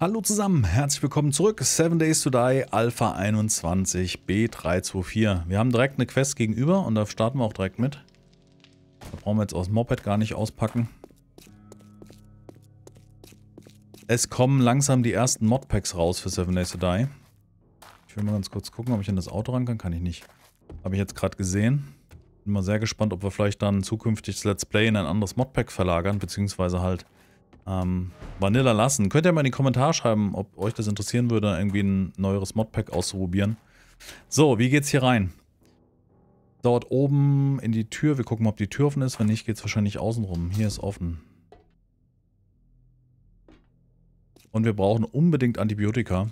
Hallo zusammen, herzlich willkommen zurück. 7 Days to Die, Alpha 21, B324. Wir haben direkt eine Quest gegenüber und da starten wir auch direkt mit. Da brauchen wir jetzt aus dem Moped gar nicht auspacken. Es kommen langsam die ersten Modpacks raus für 7 Days to Die. Ich will mal ganz kurz gucken, ob ich in das Auto ran kann. Kann ich nicht. Habe ich jetzt gerade gesehen. Bin mal sehr gespannt, ob wir vielleicht dann zukünftig das Let's Play in ein anderes Modpack verlagern, beziehungsweise halt ähm, Vanilla lassen. Könnt ihr mal in die Kommentare schreiben, ob euch das interessieren würde, irgendwie ein neueres Modpack auszuprobieren. So, wie geht's hier rein? Dort oben in die Tür. Wir gucken mal, ob die Tür offen ist. Wenn nicht, geht's wahrscheinlich außen rum. Hier ist offen. Und wir brauchen unbedingt Antibiotika.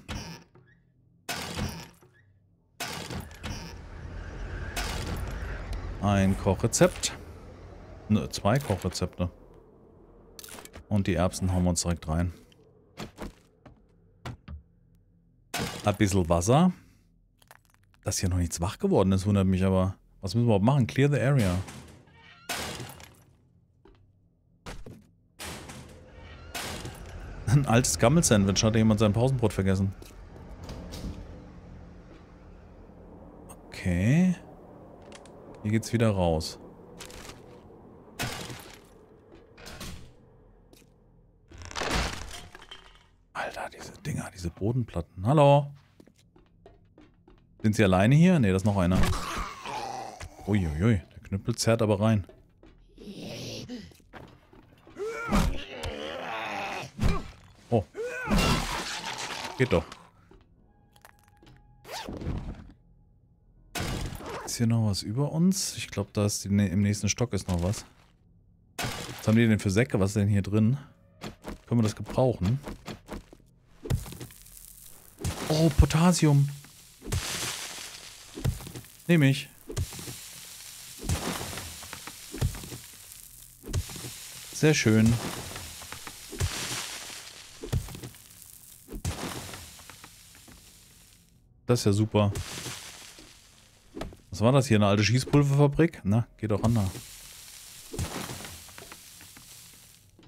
Ein Kochrezept. Ne, zwei Kochrezepte. Und die Erbsen hauen wir uns direkt rein. Ein bisschen Wasser. Dass hier noch nichts wach geworden ist, wundert mich aber. Was müssen wir überhaupt machen? Clear the area. Ein altes Gammelsandwich. Hat jemand sein Pausenbrot vergessen? Okay. Hier geht's wieder raus. Alter, diese Bodenplatten. Hallo? Sind sie alleine hier? Ne, da ist noch einer. Uiuiui, der Knüppel zerrt aber rein. Oh. Geht doch. Ist hier noch was über uns? Ich glaube, da ist im nächsten Stock ist noch was. Was haben die denn für Säcke? Was ist denn hier drin? Können wir das gebrauchen? Oh, Potassium. Nehme ich. Sehr schön. Das ist ja super. Was war das hier? Eine alte Schießpulverfabrik? Na, geht doch an da.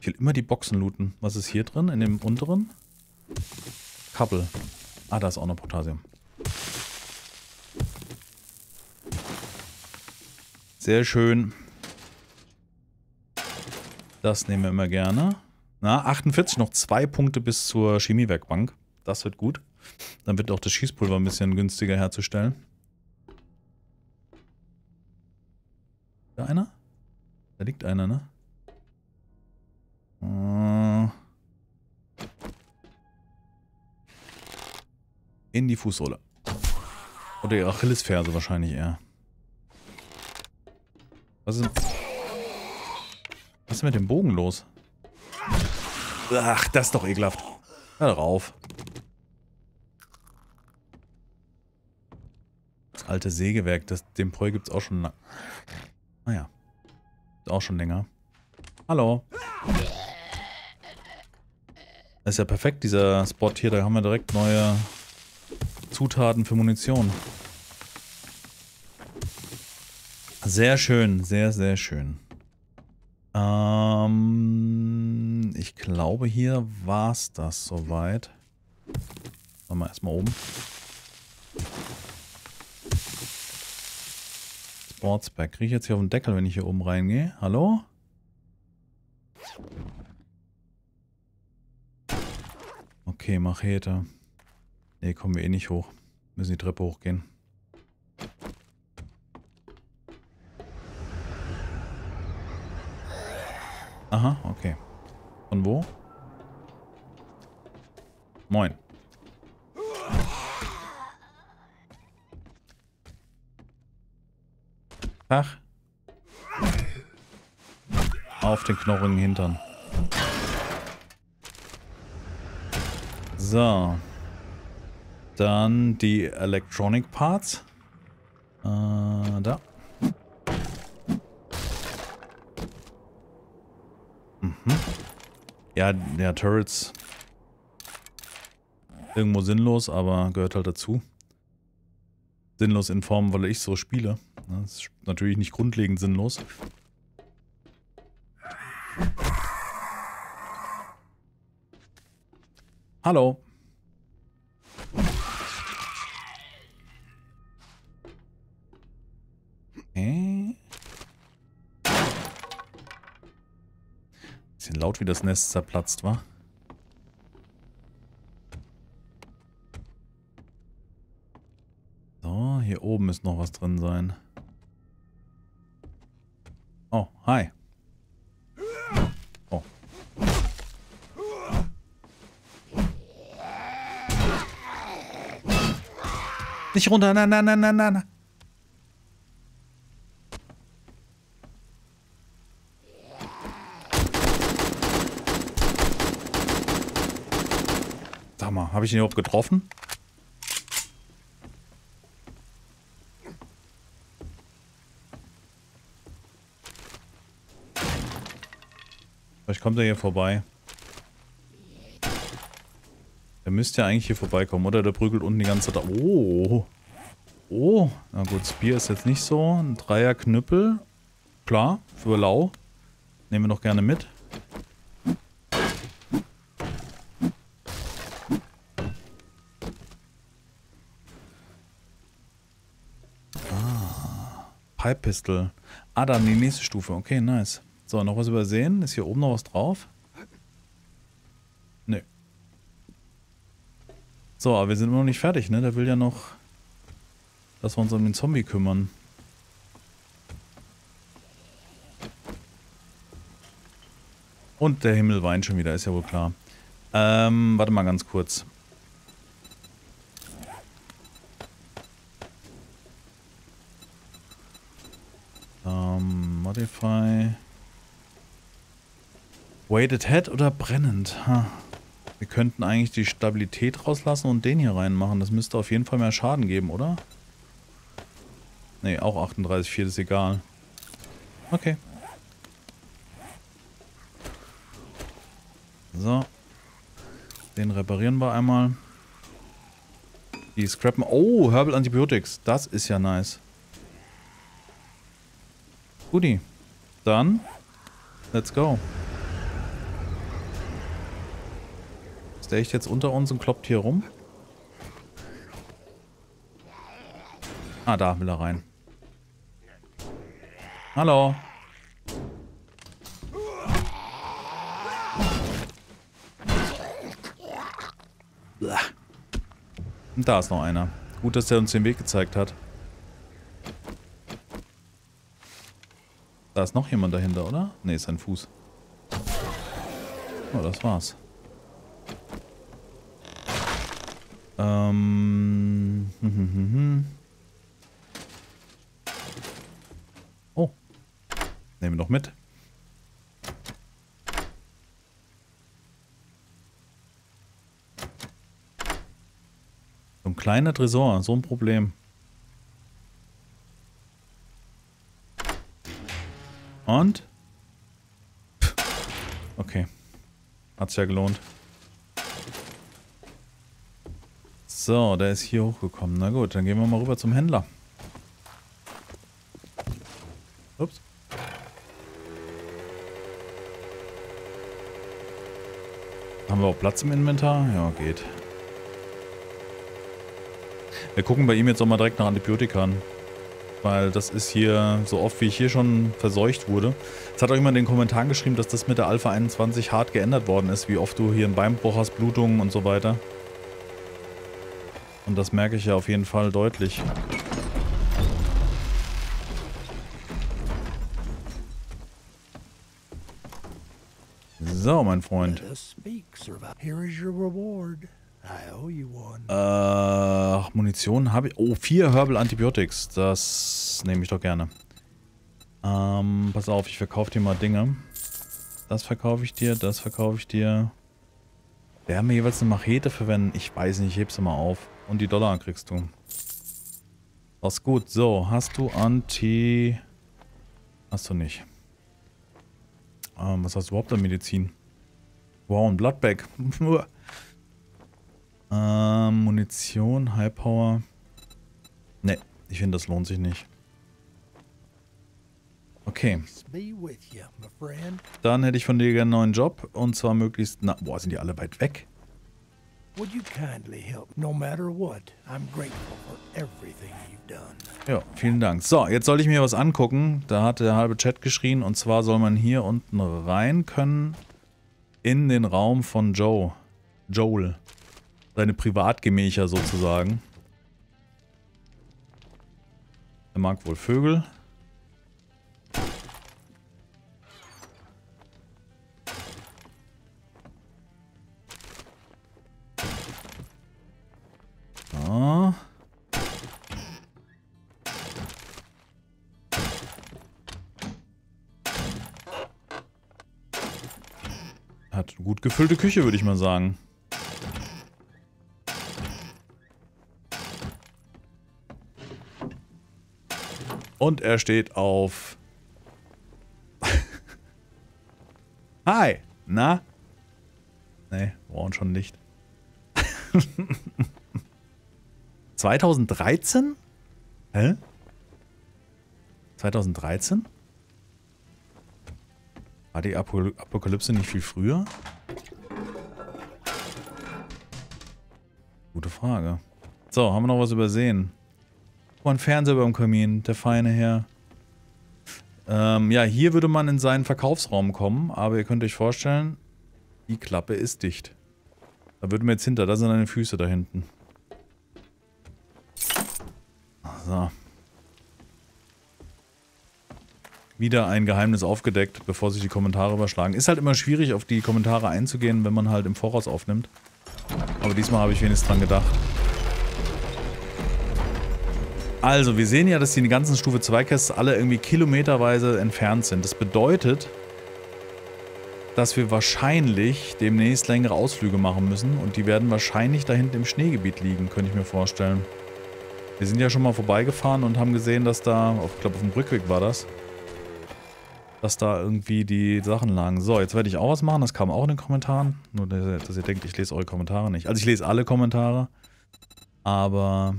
Ich will immer die Boxen looten. Was ist hier drin? In dem unteren? Kabel. Ah, da ist auch noch Potassium. Sehr schön. Das nehmen wir immer gerne. Na, 48, noch zwei Punkte bis zur Chemiewerkbank. Das wird gut. Dann wird auch das Schießpulver ein bisschen günstiger herzustellen. Da einer? Da liegt einer, ne? Äh. In die Fußsohle. Oder die Achillesferse wahrscheinlich eher. Was ist, was ist mit dem Bogen los? Ach, das ist doch ekelhaft. Hör drauf. Das alte Sägewerk, das, Preu gibt es auch schon. Naja. Ah, auch schon länger. Hallo. Das ist ja perfekt, dieser Spot hier. Da haben wir direkt neue Zutaten für Munition. Sehr schön, sehr, sehr schön. Ähm, ich glaube, hier war es das soweit. Machen wir erstmal oben. Sportsback. Kriege ich jetzt hier auf den Deckel, wenn ich hier oben reingehe? Hallo? Okay, Machete. Ne, kommen wir eh nicht hoch. Müssen die Treppe hochgehen. Aha, okay. Von wo? Moin. Ach. Auf den knochigen Hintern. So. Dann die Electronic Parts. Äh, da. Mhm. Ja, der Turrets. Irgendwo sinnlos, aber gehört halt dazu. Sinnlos in Form, weil ich so spiele. Das ist natürlich nicht grundlegend sinnlos. Hallo. Laut, wie das Nest zerplatzt war. So, hier oben müsste noch was drin sein. Oh, hi. Oh. Nicht runter, nein, nein, nein, nein, nein. Mal, habe ich ihn überhaupt getroffen? Vielleicht kommt er hier vorbei. Der müsste ja eigentlich hier vorbeikommen, oder? Der prügelt unten die ganze Zeit. Oh. Oh. Na gut, Spear ist jetzt nicht so. Ein Dreier-Knüppel. Klar, für lau. Nehmen wir noch gerne mit. Pipe Pistol. Ah, dann die nächste Stufe. Okay, nice. So, noch was übersehen? Ist hier oben noch was drauf? Nö. So, aber wir sind immer noch nicht fertig, ne? Der will ja noch, dass wir uns um den Zombie kümmern. Und der Himmel weint schon wieder, ist ja wohl klar. Ähm, warte mal ganz kurz. Modify. Weighted Head oder brennend? Ha. Wir könnten eigentlich die Stabilität rauslassen und den hier reinmachen. Das müsste auf jeden Fall mehr Schaden geben, oder? Ne, auch 38,4, ist egal. Okay. So. Den reparieren wir einmal. Die scrappen. Oh, Herbal Antibiotics. Das ist ja nice. Guti. Dann, let's go. Ist der echt jetzt unter uns und kloppt hier rum? Ah, da will er rein. Hallo. Und da ist noch einer. Gut, dass der uns den Weg gezeigt hat. Da ist noch jemand dahinter, oder? Ne, ist ein Fuß. Oh, das war's. Ähm. Oh. Nehmen wir noch mit. So ein kleiner Tresor, so ein Problem. Und? Okay. Hat's ja gelohnt. So, der ist hier hochgekommen. Na gut, dann gehen wir mal rüber zum Händler. Ups. Haben wir auch Platz im Inventar? Ja, geht. Wir gucken bei ihm jetzt auch mal direkt nach Antibiotika Weil das ist hier, so oft wie ich hier schon verseucht wurde. Es hat auch jemand in den Kommentaren geschrieben, dass das mit der Alpha 21 hart geändert worden ist, wie oft du hier einen Beinbruch hast, Blutungen und so weiter. Und das merke ich ja auf jeden Fall deutlich. So, mein Freund. Äh, Munition habe ich. Oh, vier Herbal Antibiotics. Das nehme ich doch gerne. Ähm, pass auf, ich verkaufe dir mal Dinge. Das verkaufe ich dir, das verkaufe ich dir. Wir jeweils eine Machete verwenden? Ich weiß nicht, ich heb's mal auf. Und die Dollar kriegst du. Das ist gut. So, hast du Anti... Hast du nicht. Ähm, was hast du überhaupt an Medizin? Wow, ein Bloodbag. ähm, Munition, High Power. Ne, ich finde, das lohnt sich nicht. Okay. Dann hätte ich von dir gerne einen neuen Job. Und zwar möglichst... Na, boah, sind die alle weit weg? Would you kindly help? No matter what, I'm grateful for everything you've done. Ja, vielen Dank. So, jetzt soll ich mir was angucken. Da hat der halbe Chat geschrien. Und zwar soll man hier unten rein können in den Raum von Joe. Joel. Seine Privatgemächer sozusagen. Er mag wohl Vögel. Hat gut gefüllte Küche, würde ich mal sagen. Und er steht auf... Hi! Na? Nee, brauchen schon nicht. 2013? Hä? 2013? War die Apokalypse nicht viel früher? Gute Frage. So, haben wir noch was übersehen? Oh, ein Fernseher beim Kamin, der feine Herr. Ähm, ja, hier würde man in seinen Verkaufsraum kommen, aber ihr könnt euch vorstellen, die Klappe ist dicht. Da würden wir jetzt hinter, da sind deine Füße da hinten. So. Wieder ein Geheimnis aufgedeckt, bevor sich die Kommentare überschlagen. Ist halt immer schwierig, auf die Kommentare einzugehen, wenn man halt im Voraus aufnimmt. Aber diesmal habe ich wenigstens dran gedacht. Also, wir sehen ja, dass die ganzen Stufe 2 Casts alle irgendwie kilometerweise entfernt sind. Das bedeutet, dass wir wahrscheinlich demnächst längere Ausflüge machen müssen. Und die werden wahrscheinlich da hinten im Schneegebiet liegen, könnte ich mir vorstellen. Wir sind ja schon mal vorbeigefahren und haben gesehen, dass da, ich glaube auf dem Rückweg war das, dass da irgendwie die Sachen lagen. So, jetzt werde ich auch was machen, das kam auch in den Kommentaren. Nur, dass ihr denkt, ich lese eure Kommentare nicht. Also ich lese alle Kommentare, aber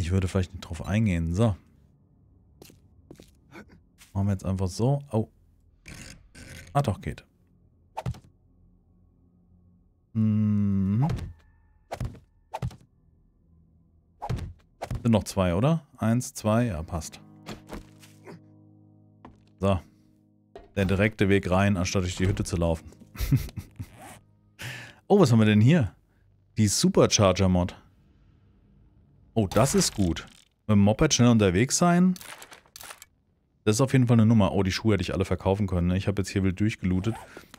ich würde vielleicht nicht drauf eingehen. So. Machen wir jetzt einfach so. Oh. Ah doch, geht. Mhm. Sind noch zwei, oder? Eins, zwei, ja, passt. So. Der direkte Weg rein, anstatt durch die Hütte zu laufen. oh, was haben wir denn hier? Die Supercharger-Mod. Oh, das ist gut. Mit dem Moped schnell unterwegs sein. Das ist auf jeden Fall eine Nummer. Oh, die Schuhe hätte ich alle verkaufen können. Ne? Ich habe jetzt hier wild durchgelootet.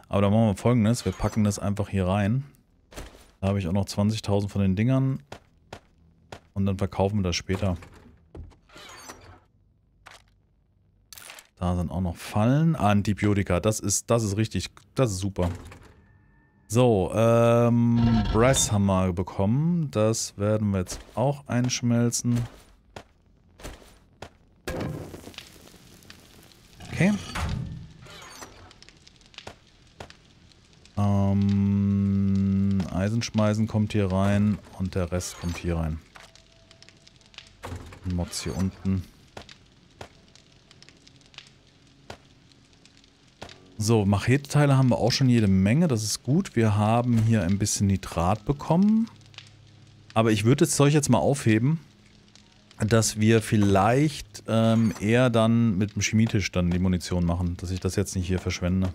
Aber da machen wir folgendes. Wir packen das einfach hier rein. Da habe ich auch noch 20.000 von den Dingern. Und dann verkaufen wir das später. Da sind auch noch Fallen. Antibiotika. Das ist, das ist richtig, das ist super. So, ähm, Brass haben wir bekommen. Das werden wir jetzt auch einschmelzen. Okay. Ähm, Eisenschmeisen kommt hier rein und der Rest kommt hier rein. Mods hier unten. So, Machete-Teile haben wir auch schon jede Menge. Das ist gut. Wir haben hier ein bisschen Nitrat bekommen. Aber ich würde das Zeug jetzt mal aufheben, dass wir vielleicht ähm, eher dann mit dem Chemietisch dann die Munition machen. Dass ich das jetzt nicht hier verschwende.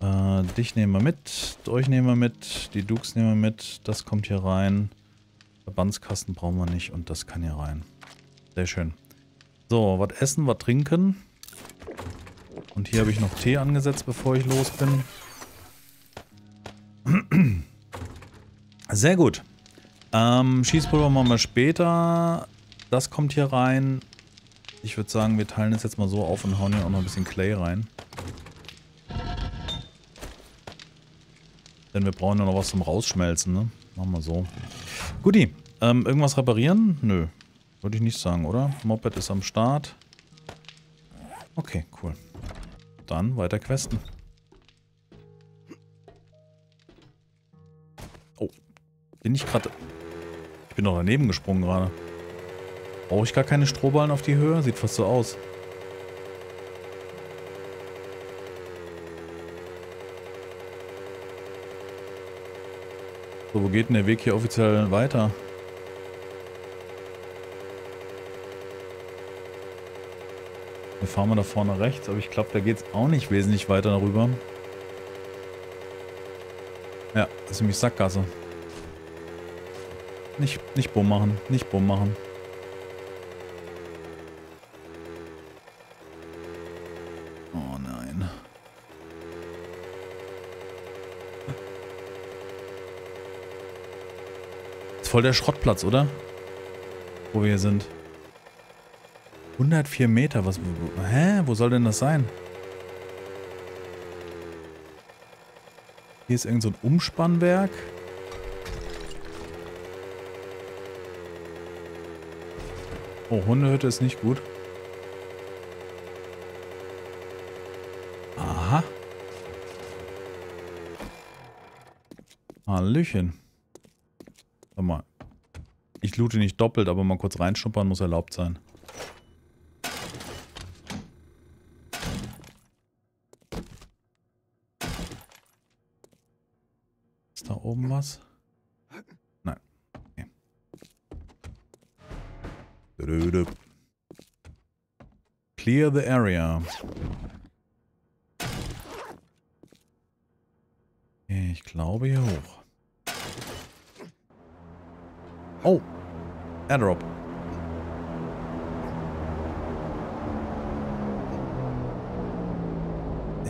Äh, dich nehmen wir mit. Euch nehmen wir mit. Die Dukes nehmen wir mit. Das kommt hier rein. Verbandskasten brauchen wir nicht und das kann hier rein. Sehr schön. So, was essen, was trinken. Und hier habe ich noch Tee angesetzt, bevor ich los bin. Sehr gut. Ähm, Schießpulver machen wir später. Das kommt hier rein. Ich würde sagen, wir teilen es jetzt mal so auf und hauen hier auch noch ein bisschen Clay rein. Denn wir brauchen ja noch was zum Rausschmelzen, ne? Machen wir so. Guti, ähm, irgendwas reparieren? Nö. Würde ich nicht sagen, oder? Moped ist am Start. Okay, cool. Dann weiter questen. Oh. Bin ich gerade... Ich bin doch daneben gesprungen gerade. Brauche ich gar keine Strohballen auf die Höhe? Sieht fast so aus. So, wo geht denn der Weg hier offiziell weiter? Wir fahren mal da vorne rechts, aber ich glaube, da geht es auch nicht wesentlich weiter darüber. Ja, das ist nämlich Sackgasse. Nicht, nicht Bumm machen, nicht Bumm machen. Oh nein. Ist voll der Schrottplatz, oder? Wo wir hier sind. 104 Meter, was... Hä? Wo soll denn das sein? Hier ist irgend so ein Umspannwerk. Oh, Hundehütte ist nicht gut. Aha. Hallöchen. Sag mal. Ich loote nicht doppelt, aber mal kurz reinschnuppern muss erlaubt sein. Ist da oben was? Nein. Okay. Clear the area. Ich glaube hier hoch. Oh. Airdrop.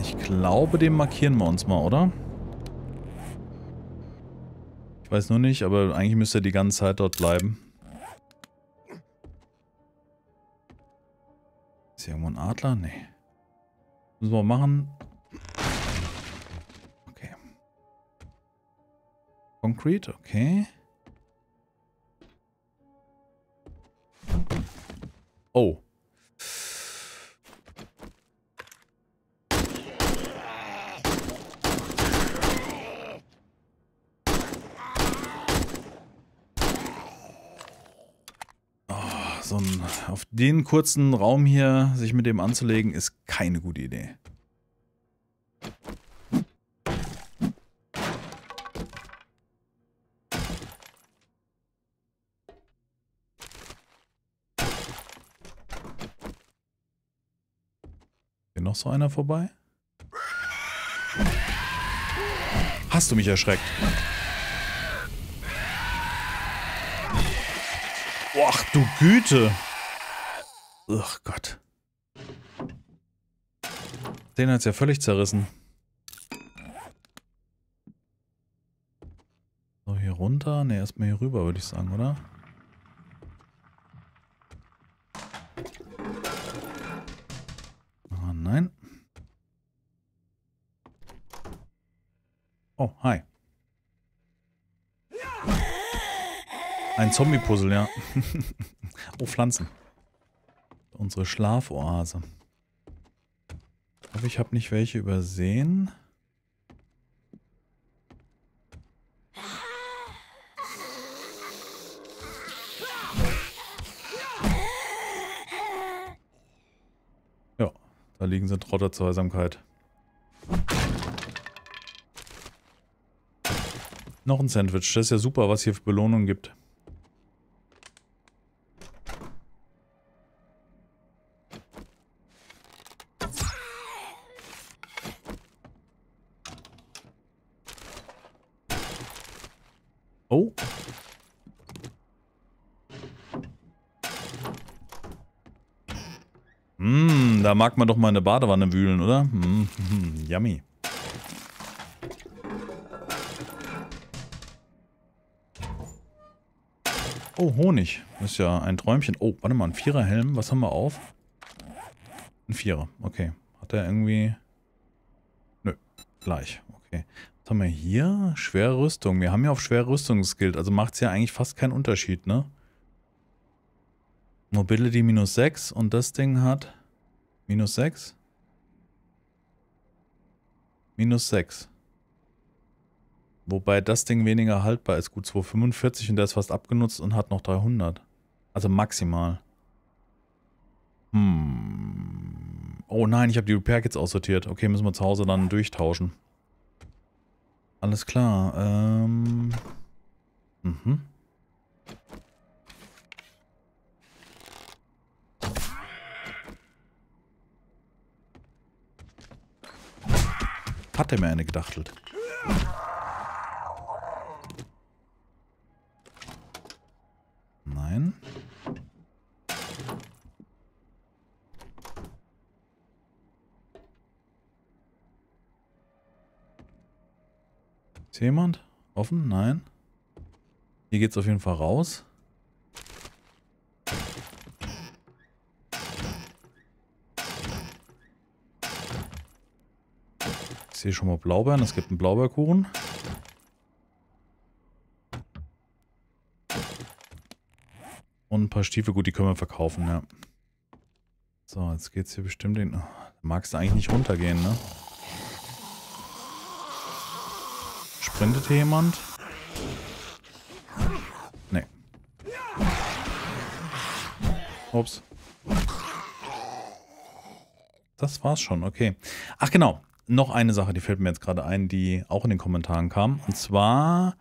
Ich glaube, den markieren wir uns mal, oder? Weiß nur nicht, aber eigentlich müsste er die ganze Zeit dort bleiben. Ist hier irgendwo ein Adler? Nee. Müssen wir machen. Okay. Concrete, okay. Den kurzen Raum hier sich mit dem anzulegen, ist keine gute Idee. Hier noch so einer vorbei? Hast du mich erschreckt? Ach du Güte. Ach Gott. Den hat's ja völlig zerrissen. So, hier runter. Ne, erstmal hier rüber, würde ich sagen, oder? Oh, nein. Oh, hi. Ein Zombie-Puzzle, ja. oh, Pflanzen. Unsere Schlafoase. Ich hoffe, ich habe nicht welche übersehen. Ja, da liegen sie Trotter zur Heisamkeit. Noch ein Sandwich. Das ist ja super, was hier für Belohnungen gibt. Oh. Hm, mag man doch mal eine Badewanne wühlen, oder? Mm, mm, yummy. Oh, Honig. Das ist ja ein Träumchen. Oh, warte mal, ein Viererhelm. Was haben wir auf? Ein Vierer, okay. Hat er irgendwie... Nö, gleich. Okay. Was haben wir hier? Schwere Rüstung. Wir haben ja auf schwere Rüstung geskillt. Also macht es ja eigentlich fast keinen Unterschied, ne? Mobility minus 6 und das Ding hat minus 6. Minus 6. Wobei das Ding weniger haltbar ist. Gut 245 und der ist fast abgenutzt und hat noch 300. Also maximal. Hm. Oh nein, ich habe die Repair Kits aussortiert. Okay, müssen wir zu Hause dann durchtauschen. Alles klar. Ähm, Mhm. Hat er mir eine gedachtelt. Nein. Ist jemand? Offen? Nein. Hier geht's auf jeden Fall raus. Sehe schon mal Blaubeeren. Es gibt einen Blaubeerkuchen. Und ein paar Stiefel. Gut, die können wir verkaufen, ja. So, jetzt geht's hier bestimmt den... Oh, magst du eigentlich nicht runtergehen, ne? Sprintet hier jemand? Nee. Ups. Das war's schon, okay. Ach genau, noch eine Sache, die fällt mir jetzt gerade ein, die auch in den Kommentaren kam. Und zwar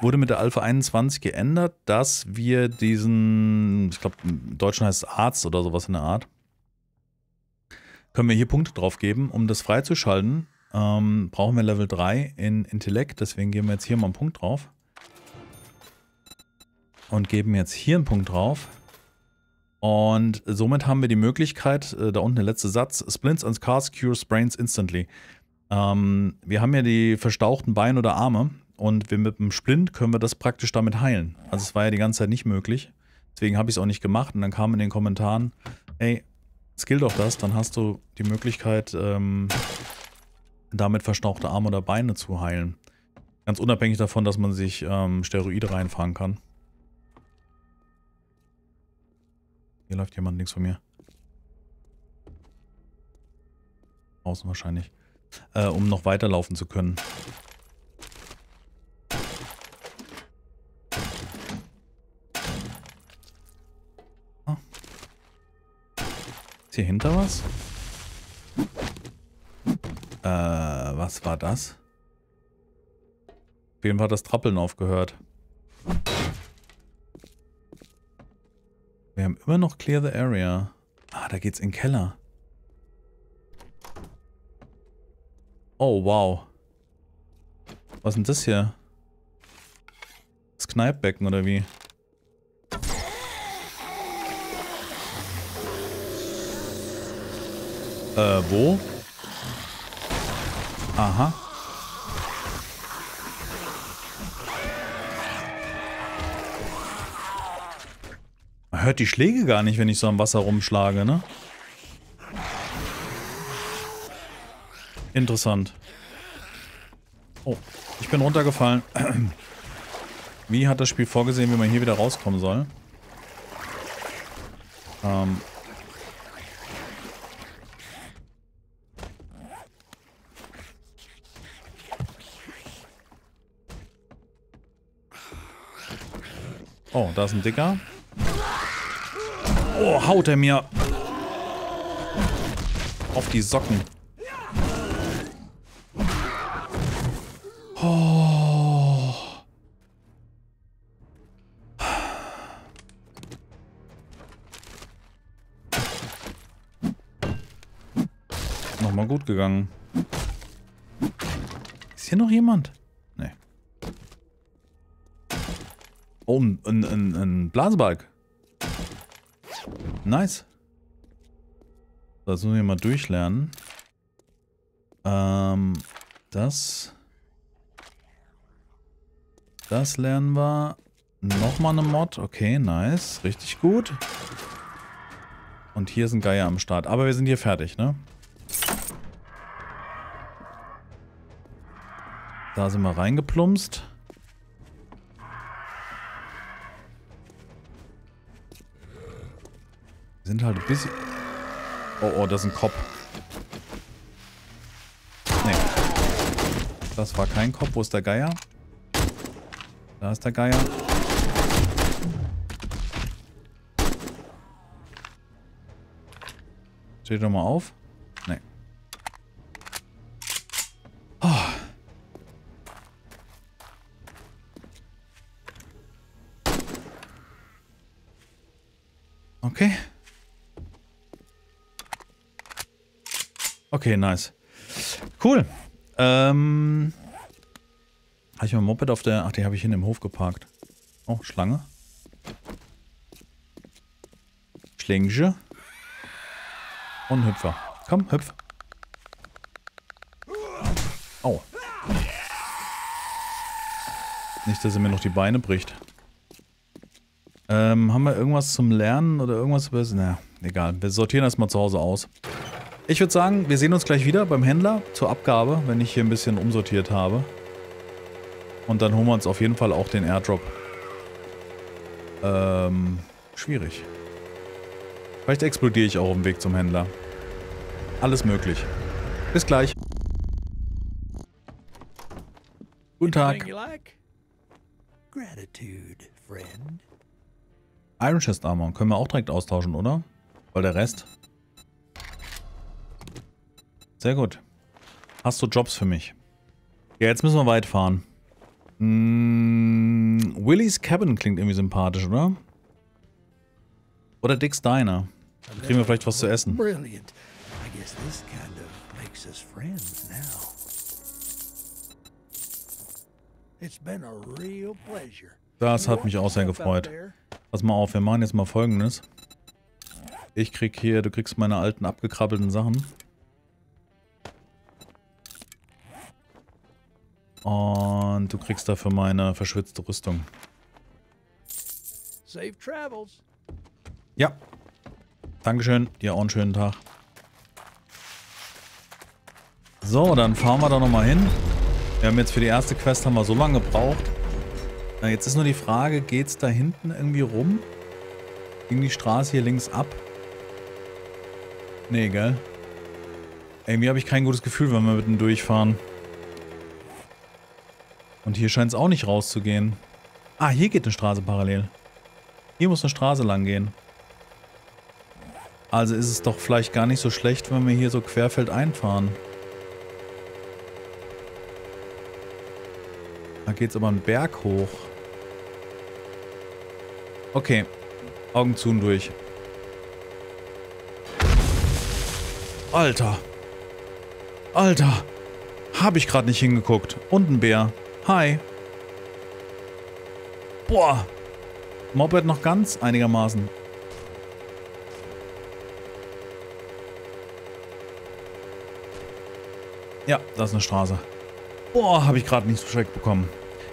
wurde mit der Alpha 21 geändert, dass wir diesen, ich glaube, im Deutschen heißt es Arzt oder sowas in der Art, können wir hier Punkte drauf geben, um das freizuschalten ähm, brauchen wir Level 3 in Intellekt, deswegen geben wir jetzt hier mal einen Punkt drauf. Und geben jetzt hier einen Punkt drauf. Und somit haben wir die Möglichkeit, äh, da unten der letzte Satz, Splints and Scars cure sprains instantly. Ähm, wir haben ja die verstauchten Beine oder Arme und wir mit dem Splint können wir das praktisch damit heilen. Also es war ja die ganze Zeit nicht möglich. Deswegen habe ich es auch nicht gemacht und dann kam in den Kommentaren, ey, skill doch das, dann hast du die Möglichkeit, ähm, damit verstauchte Arme oder Beine zu heilen. Ganz unabhängig davon, dass man sich ähm, Steroide reinfahren kann. Hier läuft jemand links von mir. Außen wahrscheinlich. Äh, um noch weiterlaufen zu können. Ah. Ist hier hinter was? Äh, was war das? Auf jeden Fall hat das Trappeln aufgehört. Wir haben immer noch Clear the Area. Ah, da geht's in den Keller. Oh, wow. Was ist denn das hier? Das Kneippbecken oder wie? Äh, wo? Aha. Man hört die Schläge gar nicht, wenn ich so am Wasser rumschlage, ne? Interessant. Oh, ich bin runtergefallen. Wie hat das Spiel vorgesehen, wie man hier wieder rauskommen soll? Ähm, Oh, da ist ein Dicker. Oh, haut er mir auf die Socken. Oh. Nochmal gut gegangen. Ist hier noch jemand? Oh, ein, ein, ein Blasebalg. Nice. Das müssen wir mal durchlernen. Ähm, das. Das lernen wir. Nochmal eine Mod. Okay, nice. Richtig gut. Und hier ist ein Geier am Start. Aber wir sind hier fertig, ne? Da sind wir reingeplumpst. Sind halt ein bisschen... Oh, oh, das ist ein Kopf. Nee. Das war kein Kopf. Wo ist der Geier? Da ist der Geier. Steht doch mal auf. Okay, nice. Cool. Ähm. Habe ich mein Moped auf der... Ach, die habe ich hin im Hof geparkt. Oh, Schlange. Schlinge. Und Hüpfer. Komm, hüpf. Oh. Nicht, dass er mir noch die Beine bricht. Ähm, haben wir irgendwas zum Lernen oder irgendwas? Na, egal. Wir sortieren das mal zu Hause aus. Ich würde sagen, wir sehen uns gleich wieder beim Händler zur Abgabe, wenn ich hier ein bisschen umsortiert habe. Und dann holen wir uns auf jeden Fall auch den Airdrop. Ähm, schwierig. Vielleicht explodiere ich auch auf dem Weg zum Händler. Alles möglich. Bis gleich. Guten Tag. Gratitude, friend. Iron Chest Armor. Können wir auch direkt austauschen, oder? Weil der Rest... Sehr gut. Hast du Jobs für mich? Ja, jetzt müssen wir weit fahren. Mmh, Willys Cabin klingt irgendwie sympathisch, oder? Oder Dick's Diner. Da kriegen wir vielleicht was zu essen. Brilliant. I guess this kind of makes us friends now. It's been a real pleasure. Das hat mich auch sehr gefreut. Pass mal auf, wir machen jetzt mal folgendes. Ich krieg hier, du kriegst meine alten abgekrabbelten Sachen. Und du kriegst dafür meine verschwitzte Rüstung. Safe travels. Ja. Dankeschön. Dir auch einen schönen Tag. So, dann fahren wir da nochmal hin. Wir haben jetzt für die erste Quest haben wir so lange gebraucht. Na, jetzt ist nur die Frage, geht's da hinten irgendwie rum? Ging die Straße hier links ab? Nee, gell? Irgendwie habe ich kein gutes Gefühl, wenn wir mitten durchfahren. Und hier scheint es auch nicht rauszugehen. Ah, hier geht eine Straße parallel. Hier muss eine Straße lang gehen. Also ist es doch vielleicht gar nicht so schlecht, wenn wir hier so querfeld einfahren. Da es aber einen Berg hoch. Okay. Augen zu und durch. Alter. Alter. Hab ich gerade nicht hingeguckt. Und ein Bär. Hi. Boah. Moped noch ganz einigermaßen. Ja, das ist eine Straße. Boah, habe ich gerade nicht so schreck bekommen.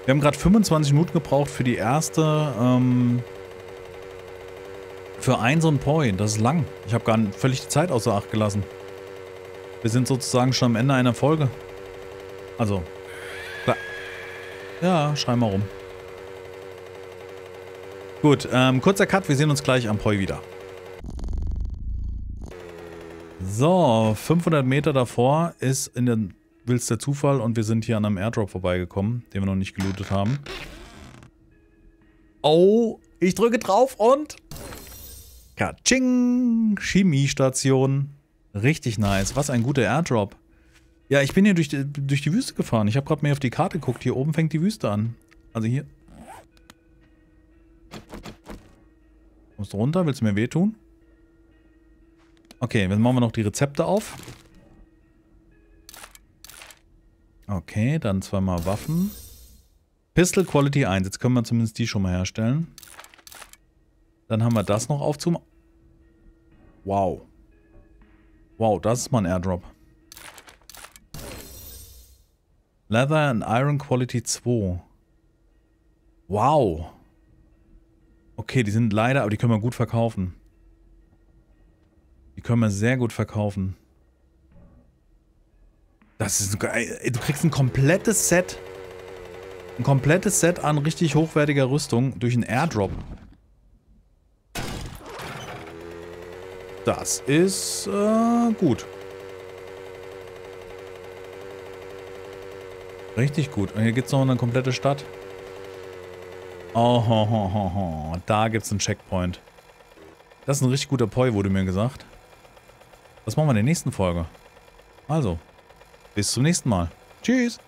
Wir haben gerade 25 Minuten gebraucht für die erste, ähm, für ein so ein Point. Das ist lang. Ich habe gar nicht völlig die Zeit außer Acht gelassen. Wir sind sozusagen schon am Ende einer Folge. Also. Ja, schrei mal rum. Gut, ähm, kurzer Cut. Wir sehen uns gleich am Poi wieder. So, 500 Meter davor ist in den willst der Zufall und wir sind hier an einem Airdrop vorbeigekommen, den wir noch nicht gelootet haben. Oh, ich drücke drauf und... Katsching! Chemiestation. Richtig nice. Was ein guter Airdrop. Ja, ich bin hier durch die, durch die Wüste gefahren. Ich habe gerade mal auf die Karte geguckt. Hier oben fängt die Wüste an. Also hier. Du runter? Willst du mir wehtun? Okay, dann machen wir noch die Rezepte auf. Okay, dann zweimal Waffen. Pistol Quality 1. Jetzt können wir zumindest die schon mal herstellen. Dann haben wir das noch aufzum... Wow. Wow, das ist mal ein Airdrop. Leather and Iron Quality 2. Wow. Okay, die sind leider, aber die können wir gut verkaufen. Die können wir sehr gut verkaufen. Das ist geil. Du kriegst ein komplettes Set. Ein komplettes Set an richtig hochwertiger Rüstung durch einen Airdrop. Das ist äh, gut. Richtig gut. Und hier gibt es noch eine komplette Stadt. Oh, ho, ho, ho, ho. da gibt es einen Checkpoint. Das ist ein richtig guter Poi, wurde mir gesagt. Das machen wir in der nächsten Folge. Also, bis zum nächsten Mal. Tschüss.